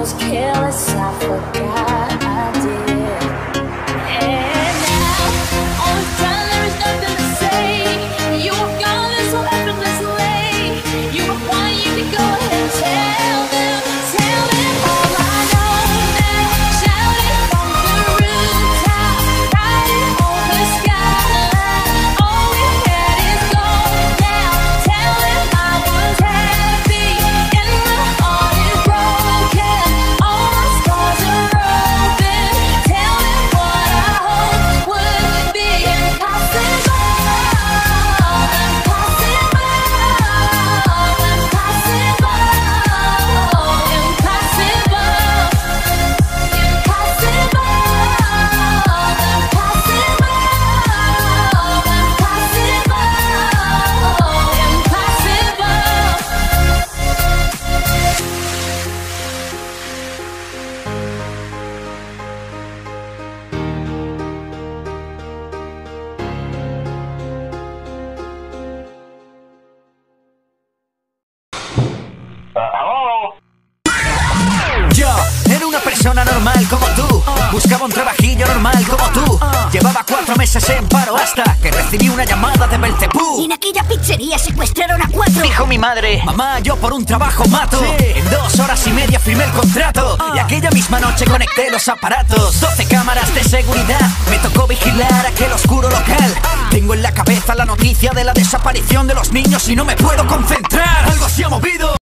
was careless, Yo era una persona normal como tú. Buscaba un trabajillo normal como tú. Llevaba cuatro meses en paro hasta que recibí una llamada de Belcebú En aquella pizzería secuestraron a cuatro. Dijo mi madre, mamá, yo por un trabajo mato. En dos horas y media firmé el contrato. Y aquella misma noche conecté los aparatos. 12 cámaras de seguridad. Me tocó vigilar aquel oscuro local. Tengo en la cabeza la noticia de la desaparición de los niños Y no me puedo concentrar. Algo se ha movido